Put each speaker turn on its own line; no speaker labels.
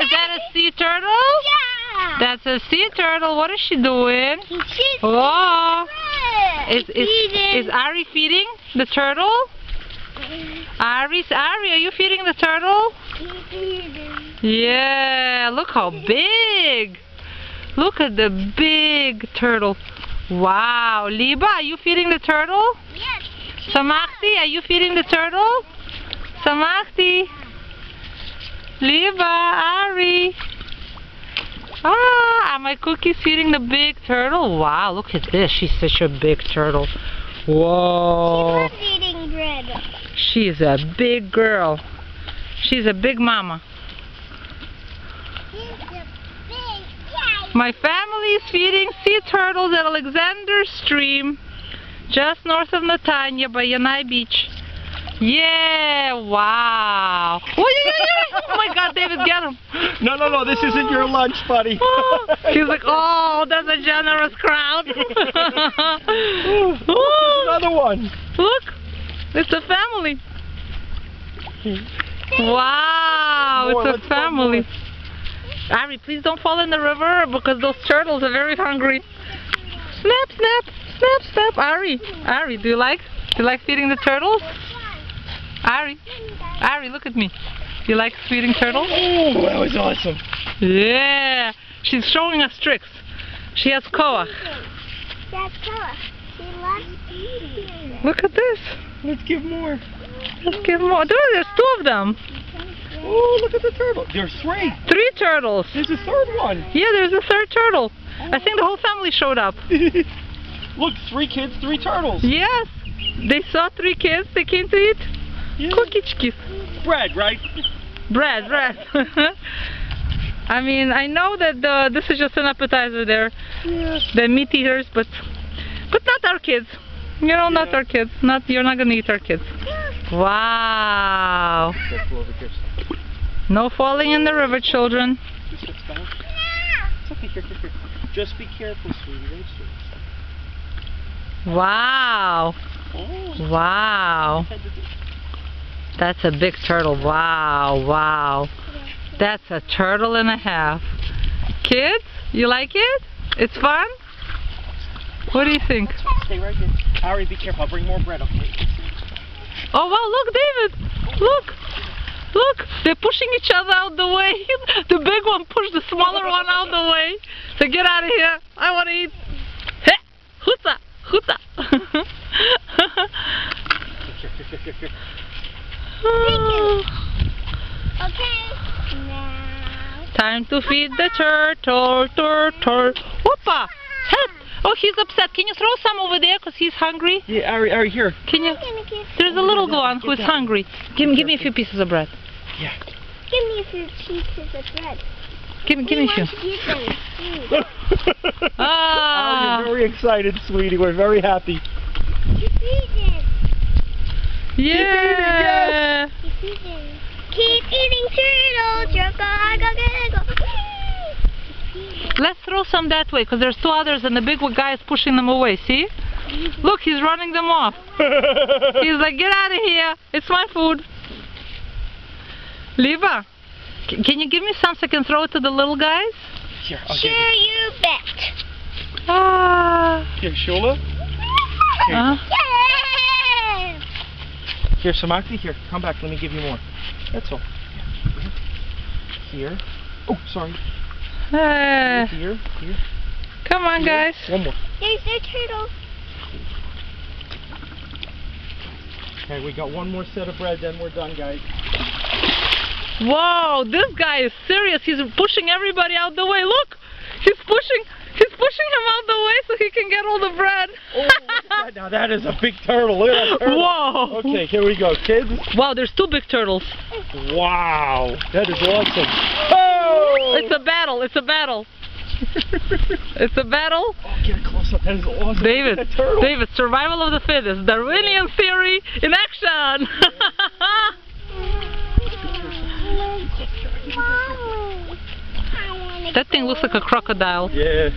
Is that a sea turtle?
Yeah.
That's a sea turtle. What is she doing?
She's
Oh.
bread.
Is is is Ari feeding the turtle? Ari, Ari, are you feeding the turtle? Yeah, look how big. Look at the big turtle. Wow. Liba, are you feeding the turtle?
Yes.
Samachti, are you feeding the turtle? Samachti. Liba, Ari. Ah, are my cookies feeding the big turtle? Wow, look at this. She's such a big turtle. Whoa.
She was eating bread.
She's a big girl. She's a big mama.
She's a big.
My family is feeding sea turtles at Alexander Stream, just north of Netanya by Yanai Beach. Yeah, wow. Oh, oh my god, David, get him.
No, no, no, this isn't your lunch, buddy.
Oh, He's like, oh, that's a generous crowd.
Ooh, Another one.
Look, it's a family. Wow,
More,
it's a family. Ari, please don't fall in the river because those turtles are very hungry. Snap, snap, snap, snap. Ari, Ari, do you like? Do you like feeding the turtles? Ari, Ari, look at me. You like feeding turtles?
Oh, that was awesome.
Yeah, she's showing us tricks. She has koach.
That's her. She loves eating.
Look at this.
Let's give more.
Let's give more. There, there's two of them.
Oh, look at the turtle. There's three.
Three turtles.
There's a third one.
Yeah, there's a third turtle. I think the whole family showed up.
look, three kids, three turtles.
Yes. They saw three kids. They came to eat
Yeah.
cookies.
Bread, right?
Bread, bread. I mean, I know that uh, this is just an appetizer there.
Yeah.
The meat eaters, but but not our kids. You know, not our kids. Not you're not gonna eat our kids. Wow.
Careful over here.
No falling in the river, children.
Just be careful, sweetie.
Wow.
Oh.
Wow. That's a big turtle. Wow, wow. That's a turtle and a half. Kids, you like it? It's fun? What do you think?
Stay right here. Ari, be careful. I'll bring more bread, okay?
Oh, wow, look, David. Look. Look, they're pushing each other out the way. The big one pushed the smaller one out the way. So get out of here. I want to eat. Heh, Huta, huta.
Here, here, here, here, here.
Okay. Now.
Time to feed the turtle, turtle. Whoopa! Help! Oh, he's upset. Can you throw some over there because he's hungry?
Yeah, Ari, Ari, here.
Can you?
I'm gonna give,
There's a little one who is hungry. Give me, give me a few pieces of bread.
Yeah.
give me a few pieces of bread.
Give me, give me a few.
want to give.
Ah,
Ari, you're very excited, sweetie. We're very happy.
Keep eating.
yeah.
Keep eating. Keep eating turtles. You're gonna go, go, go.
Let's throw some that way because there's two others and the big guy is pushing them away. See? Look, he's running them off. He's like, get out of here. It's my food. Liva, can you give me some so I can throw it to the little guys?
here, I'll
Sure,
you.
you bet.
Ah.
Here, Shula. Here.
Uh,
Yeah.
Here, Samakti. Here, come back. Let me give you more. That's all. Here. Here. Oh, sorry.
Eh,
Here, here.
come on,
here.
guys.
One more.
There's the turtle.
Okay, we got one more set of bread, then we're done, guys.
Whoa, this guy is serious. He's pushing everybody out the way. Look, he's pushing. He's pushing him out the way so he can get all the bread.
Oh, look at that. now that is a big turtle. Look at that turtle.
Whoa.
Okay, here we go, kids.
Wow, there's two big turtles.
Wow, that is awesome.
It's a battle. It's a battle. It's a battle.
Oh, get a close up. That is awesome.
David,
Look at that turtle.
David, survival of the fittest. Darwinian theory in action.
Mommy. I wanna
that thing looks like a crocodile.
Yeah.